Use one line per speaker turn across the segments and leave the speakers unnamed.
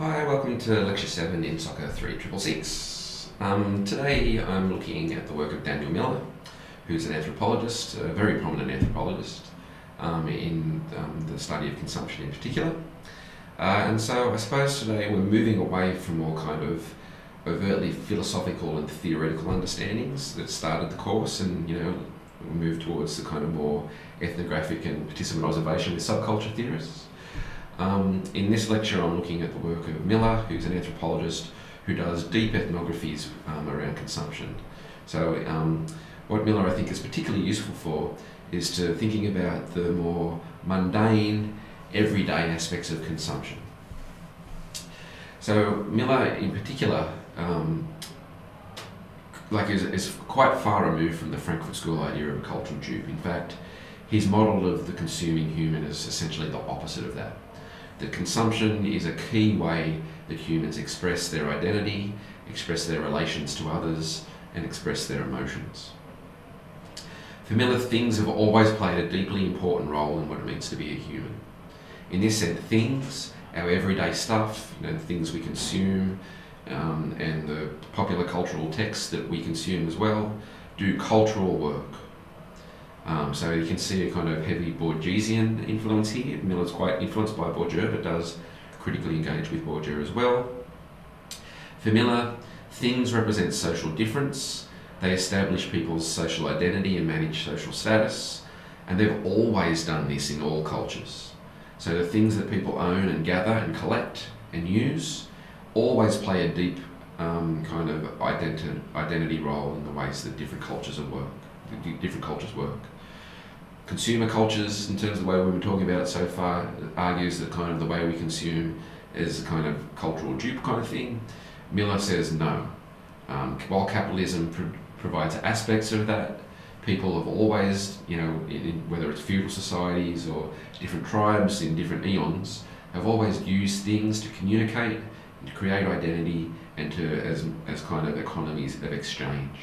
Hi, welcome to Lecture 7 in SOCA 3666. Um, today I'm looking at the work of Daniel Miller, who's an anthropologist, a very prominent anthropologist um, in um, the study of consumption in particular. Uh, and so I suppose today we're moving away from all kind of overtly philosophical and theoretical understandings that started the course and, you know, move towards the kind of more ethnographic and participant observation with subculture theorists. Um, in this lecture, I'm looking at the work of Miller, who's an anthropologist who does deep ethnographies um, around consumption. So, um, what Miller I think is particularly useful for is to thinking about the more mundane, everyday aspects of consumption. So, Miller in particular, um, like is, is quite far removed from the Frankfurt School idea of a cultural dupe. In fact, his model of the consuming human is essentially the opposite of that that consumption is a key way that humans express their identity, express their relations to others, and express their emotions. Familiar things have always played a deeply important role in what it means to be a human. In this sense, things, our everyday stuff, you know, the things we consume, um, and the popular cultural texts that we consume as well, do cultural work um, so you can see a kind of heavy Bourdieusian influence here. Miller's quite influenced by Bourdieu, but does critically engage with Bourdieu as well. For Miller, things represent social difference. They establish people's social identity and manage social status. And they've always done this in all cultures. So the things that people own and gather and collect and use always play a deep um, kind of identi- identity role in the ways that different cultures work. Different cultures work consumer cultures, in terms of the way we've been talking about it so far, argues that kind of the way we consume is a kind of cultural dupe kind of thing. Miller says no. Um, while capitalism pro- provides aspects of that, people have always, you know, in, whether it's feudal societies or different tribes in different eons, have always used things to communicate, to create identity, and to as, as kind of economies of exchange.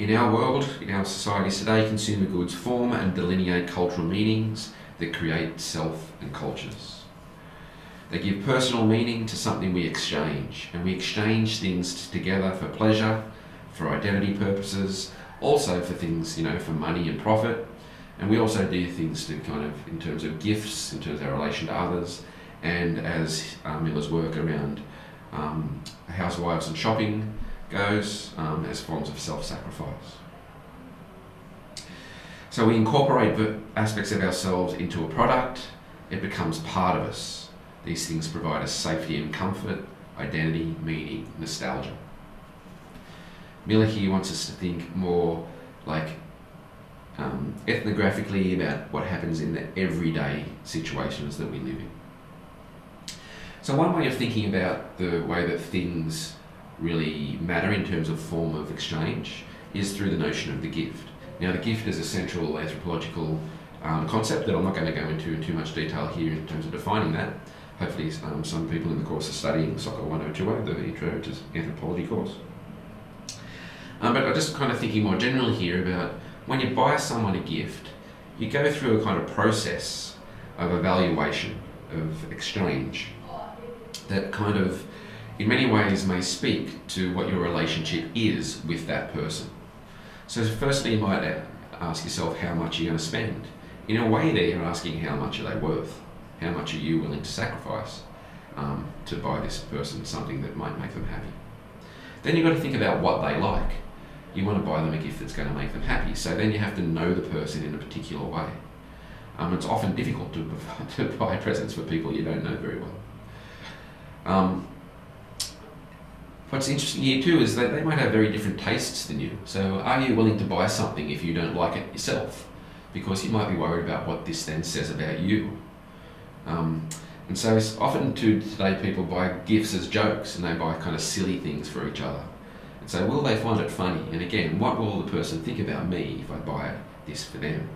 In our world, in our societies today, consumer goods form and delineate cultural meanings that create self and cultures. They give personal meaning to something we exchange, and we exchange things together for pleasure, for identity purposes, also for things, you know, for money and profit. And we also do things to kind of, in terms of gifts, in terms of our relation to others, and as um, Miller's work around um, housewives and shopping, goes um, as forms of self sacrifice. So we incorporate aspects of ourselves into a product, it becomes part of us. These things provide us safety and comfort, identity, meaning, nostalgia. Miller here wants us to think more like um, ethnographically about what happens in the everyday situations that we live in. So, one way of thinking about the way that things really matter in terms of form of exchange is through the notion of the gift. Now, the gift is a central anthropological um, concept that I'm not going to go into in too much detail here in terms of defining that. Hopefully, um, some people in the course are studying SOCA 1020, the Intro to Anthropology course. Um, but I'm just kind of thinking more generally here about when you buy someone a gift, you go through a kind of process of evaluation, of exchange, that kind of in many ways may speak to what your relationship is with that person. So, firstly, you might ask yourself how much you're going to spend. In a way, there you're asking how much are they worth? How much are you willing to sacrifice um, to buy this person something that might make them happy? Then you've got to think about what they like. You want to buy them a gift that's going to make them happy. So then you have to know the person in a particular way. Um, it's often difficult to, to buy presents for people you don't know very well. Um, What's interesting here too is that they might have very different tastes than you. So are you willing to buy something if you don't like it yourself? Because you might be worried about what this then says about you. Um, and so it's often to today people buy gifts as jokes and they buy kind of silly things for each other. And so will they find it funny? And again, what will the person think about me if I buy this for them?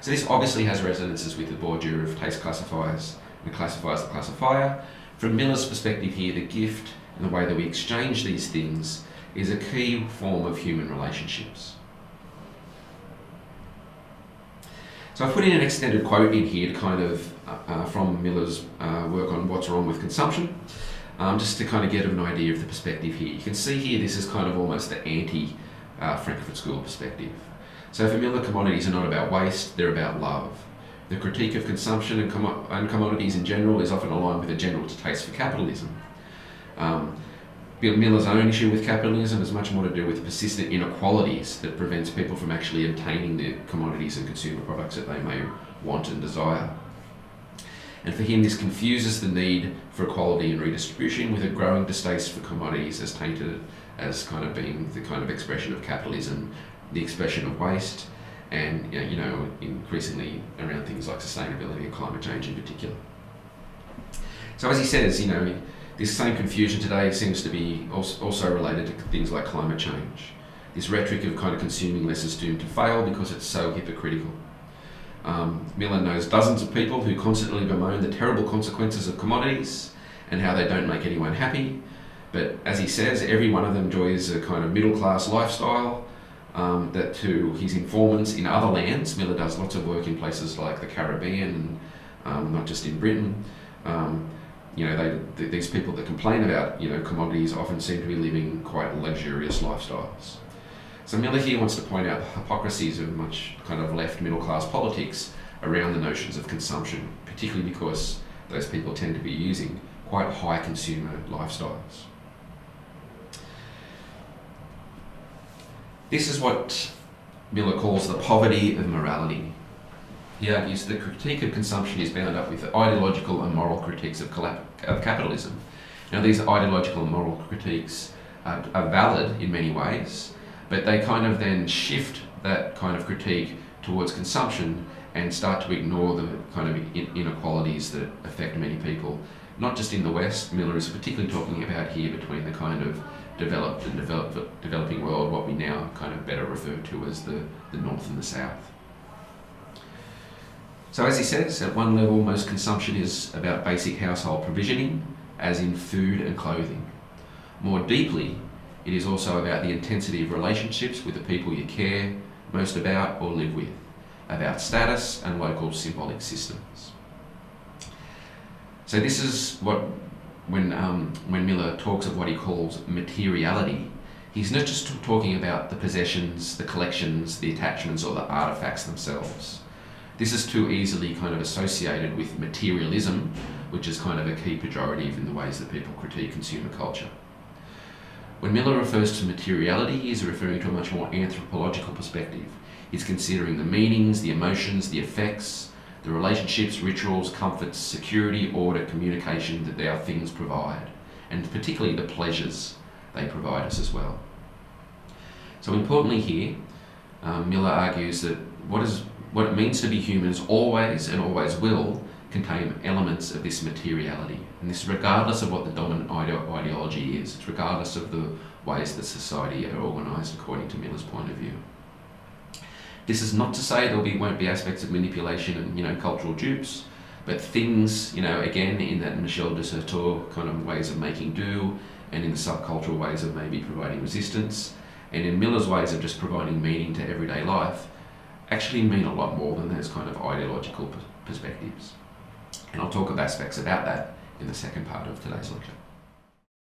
So this obviously has resonances with the Bourdieu of taste classifiers and classifiers the classifier. From Miller's perspective here, the gift and the way that we exchange these things is a key form of human relationships. So I've put in an extended quote in here to kind of uh, uh, from Miller's uh, work on what's wrong with consumption, um, just to kind of get an idea of the perspective here. You can see here this is kind of almost the anti uh, Frankfurt School perspective. So for Miller, commodities are not about waste, they're about love. The critique of consumption and, com- and commodities in general is often aligned with a general taste for capitalism. Um, Miller's own issue with capitalism has much more to do with persistent inequalities that prevents people from actually obtaining the commodities and consumer products that they may want and desire. And for him, this confuses the need for equality and redistribution with a growing distaste for commodities as tainted as kind of being the kind of expression of capitalism, the expression of waste, and you know, increasingly around things like sustainability and climate change in particular. So as he says, you know, this same confusion today seems to be also related to things like climate change. This rhetoric of kind of consuming less is doomed to fail because it's so hypocritical. Um, Miller knows dozens of people who constantly bemoan the terrible consequences of commodities and how they don't make anyone happy. But as he says, every one of them enjoys a kind of middle class lifestyle. Um, that to his informants in other lands, Miller does lots of work in places like the Caribbean, um, not just in Britain. Um, you know, they, these people that complain about, you know, commodities often seem to be living quite luxurious lifestyles. So Miller here wants to point out the hypocrisies of much kind of left middle class politics around the notions of consumption, particularly because those people tend to be using quite high consumer lifestyles. This is what Miller calls the poverty of morality. He argues the critique of consumption is bound up with ideological and moral critiques of, of capitalism. Now, these ideological and moral critiques are, are valid in many ways, but they kind of then shift that kind of critique towards consumption and start to ignore the kind of inequalities that affect many people, not just in the West. Miller is particularly talking about here between the kind of developed and develop, developing world, what we now kind of better refer to as the, the North and the South. So as he says, at one level, most consumption is about basic household provisioning, as in food and clothing. More deeply, it is also about the intensity of relationships with the people you care most about or live with, about status and local symbolic systems. So this is what, when, um, when Miller talks of what he calls materiality, he's not just talking about the possessions, the collections, the attachments, or the artifacts themselves. This is too easily kind of associated with materialism, which is kind of a key pejorative in the ways that people critique consumer culture. When Miller refers to materiality, he is referring to a much more anthropological perspective. He's considering the meanings, the emotions, the effects, the relationships, rituals, comforts, security, order, communication that our things provide, and particularly the pleasures they provide us as well. So importantly here, um, Miller argues that what is what it means to be human is always and always will contain elements of this materiality. And this regardless of what the dominant ide ideology is, it's regardless of the ways that society are organised according to Miller's point of view. This is not to say there be, won't be aspects of manipulation and you know cultural dupes, but things, you know, again in that Michel de Certeau kind of ways of making do, and in the subcultural ways of maybe providing resistance, and in Miller's ways of just providing meaning to everyday life, actually mean a lot more than those kind of ideological perspectives. And I'll talk of aspects about that in the second part of today's lecture.